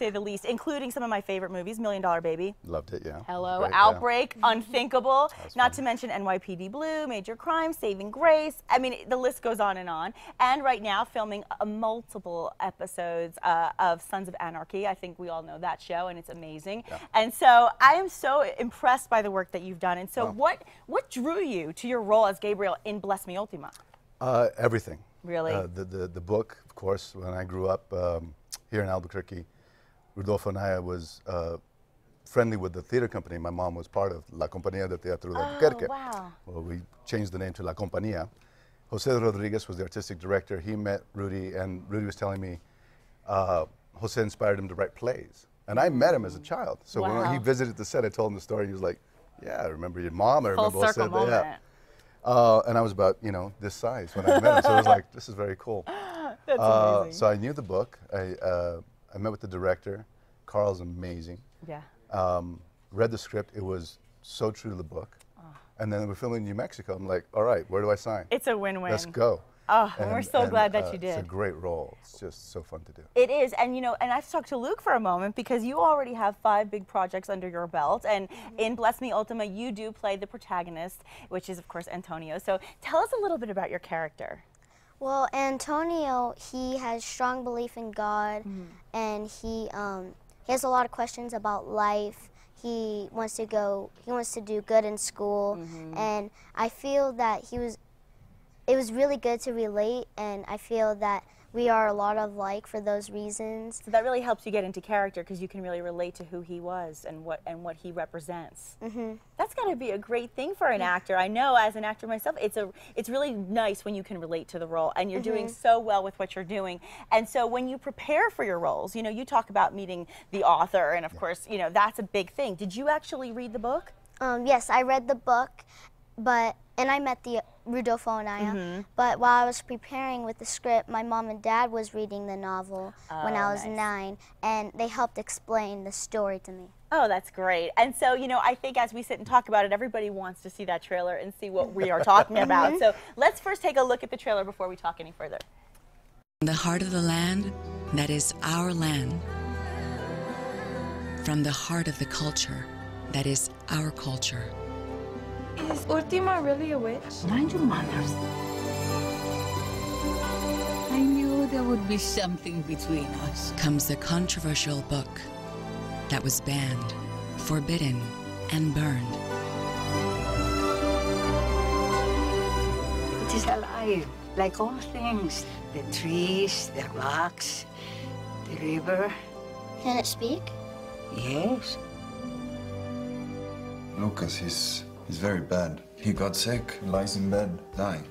say the least, including some of my favorite movies, Million Dollar Baby. Loved it, yeah. Hello, Great, yeah. Outbreak, Unthinkable, not fun. to mention NYPD Blue, Major Crime, Saving Grace. I mean, the list goes on and on. And right now, filming uh, multiple episodes uh, of Sons of Anarchy. I think we all know that show, and it's amazing. And so I am so impressed by the work that you've done. And so, what what drew you to your role as Gabriel in Bless Me Ultima? Uh, everything. Really? Uh, the, the, the book, of course, when I grew up um, here in Albuquerque, Rudolfo Anaya was uh, friendly with the theater company. My mom was part of La Compañía de Teatro de Albuquerque. Oh, wow. Well, we changed the name to La Compañía. Jose Rodriguez was the artistic director. He met Rudy, and Rudy was telling me uh, Jose inspired him to write plays. And I met him as a child. So when he visited the set, I told him the story. He was like, Yeah, I remember your mom. I Full remember Jose. Yeah. Uh, and I was about, you know, this size when I met him. So I was like, this is very cool. That's Uh, amazing. so I knew the book. I, uh, I met with the director. Carl's amazing. yeah. Um, read the script. It was so true to the book. Ah. And then we're filming in New Mexico. I'm like, all right, where do I sign? It's a win-win. Let's go. Oh, and we're so glad that you did. It's a great role. It's just so fun to do. It is, and you know, and I've talked to Luke for a moment because you already have five big projects under your belt, and in Bless Me Ultima, you do play the protagonist, which is of course Antonio. So tell us a little bit about your character. Well, Antonio, he has strong belief in God, and he um, he has a lot of questions about life. He wants to go. He wants to do good in school, and I feel that he was. It was really good to relate, and I feel that we are a lot of like for those reasons. So that really helps you get into character because you can really relate to who he was and what and what he represents. Mm-hmm. That's got to be a great thing for an actor. I know, as an actor myself, it's a it's really nice when you can relate to the role and you're doing so well with what you're doing. And so when you prepare for your roles, you know, you talk about meeting the author, and of course, you know, that's a big thing. Did you actually read the book? Um, yes, I read the book, but and I met the Rudolfo Anaya. Mm-hmm. But while I was preparing with the script, my mom and dad was reading the novel when I Oh, was nice. nine, and they helped explain the story to me. Oh, that's great. And so, you know, I think as we sit and talk about it, everybody wants to see that trailer and see what we are talking about. Mm-hmm. So let's first take a look at the trailer before we talk any further. the heart of the land that is our land. From the heart of the culture that is our culture. Is Ultima really a witch? Mind your manners. I knew there would be something between us. comes the controversial book that was banned, forbidden, and burned. It is alive, like all things the trees, the rocks, the river. Can it speak? Yes. Lucas, he's he's very bad. He got sick, lies in bed, dying.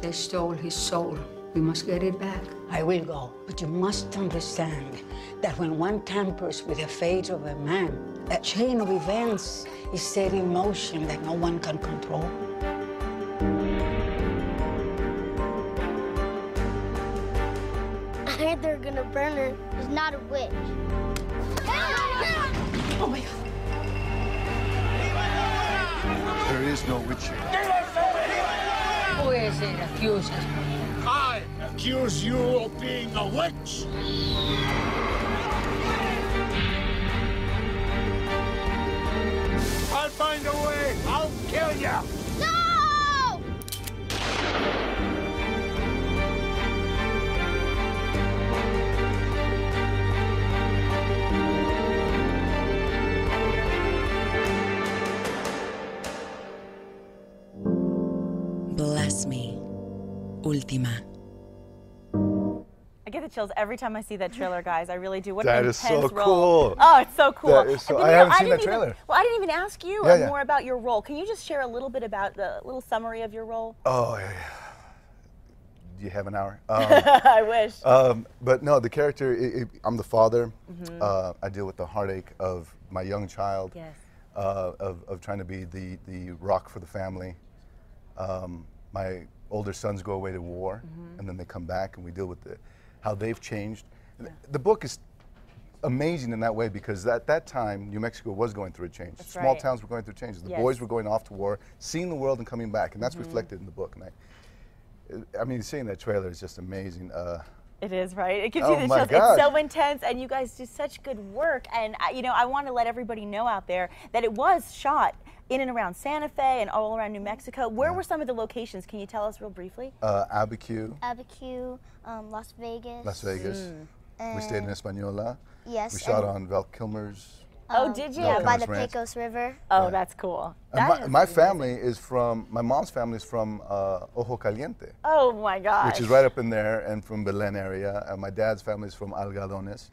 They stole his soul. We must get it back. I will go, but you must understand that when one tampers with the fate of a man, a chain of events is set in motion that no one can control. I heard they're gonna burn her. She's not a witch. Oh There is no witch here. Who is it accuses I accuse you of being a witch. I'll find a way. I'll kill you. Bless me, Ultima. I get the chills every time I see that trailer, guys. I really do. What That an is so intense role. cool. Oh, it's so cool. That is so- I know, haven't seen didn't that even- well, I didn't even ask you Yeah, uh, yeah. more about your role. Can you just share a little bit about the little summary of your role? Oh, yeah, yeah. Do you have an hour? Um, I wish. Um, but no, the character, i i I'm the father. Mm-hmm. Uh, I deal with the heartache of my young child, Yes. uh, of, of trying to be the, the rock for the family. Um, my older sons go away to war, Mm-hmm. and then they come back, and we deal with the, how they've changed. The book is amazing in that way because at that time, New Mexico was going through a change. That's Small right. towns were going through changes. The Yes. boys were going off to war, seeing the world and coming back, and that's Mm-hmm. reflected in the book. And I, I mean, seeing that trailer is just amazing. Uh, It is right. It gives Oh you the my chills. God. It's so intense, and you guys do such good work. And I- you know, I want to let everybody know out there that it was shot in and around Santa Fe and all around New Mexico. Where were some of the locations? Can you tell us real briefly? Uh, Abiquiu, Abiquiu, um, Las Vegas. Las Vegas. We stayed in Española. Yes. We shot on Val Kilmer's. Oh, did you? Yeah, by the Ranch. Pecos River. Oh, that's cool. And That my, my to be amazing. family is from, my mom's family is from uh, Ojo Caliente, Oh my gosh. which is right up in there, and from Belen area. And my dad's family is from Algodones.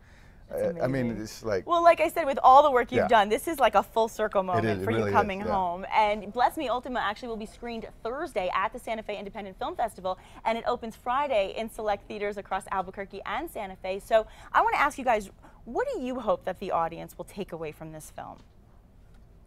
Uh, I mean, it's like, Well, like I said, with all the work you've Yeah. done, this is like a full circle moment is, it for you really is, coming yeah. home. And Bless Me Ultima actually will be screened Thursday at the Santa Fe Independent Film Festival, and it opens Friday in select theaters across Albuquerque and Santa Fe. So I want to ask you guys, what do you hope that the audience will take away from this film?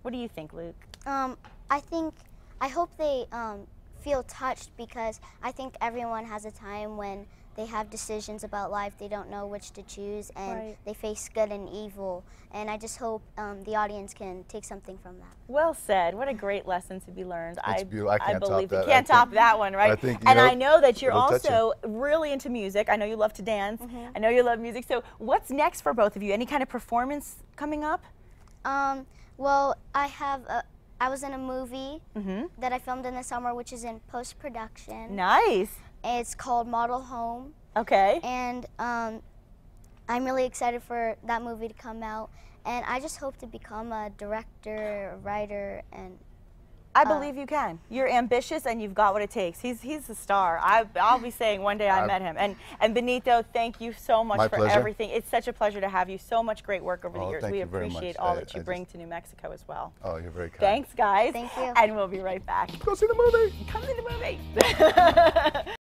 What do you think, Luke? Um, I think, I hope they um, feel touched because I think everyone has a time when they have decisions about life, they don't know which to choose, and Right. they face good and evil. And I just hope um, the audience can take something from that. Well said. What a great lesson to be learned. It's beautiful. I can't top believe that. You can't think- top that one, right? I think, and know, I know that you're it'll touch you. also really into music. I know you love to dance. Mm-hmm. I know you love music. So what's next for both of you? Any kind of performance coming up? Um, well, I have a, I was in a movie Mm-hmm. that I filmed in the summer, which is in post production. Nice. It's called Model Home, Okay. and um, I'm really excited for that movie to come out. And I just hope to become a director, a writer, and I believe you can. You're ambitious and you've got what it takes. He's he's a star. I, I'll be saying one day I I- met him. And and Benito, thank you so much My for pleasure. everything. It's such a pleasure to have you. So much great work over the Oh, years. we appreciate all I- that you I bring just- to New Mexico as well. oh, you're very kind. Thanks, guys. Thank you. And we'll be right back. Go see the movie. Come see the movie.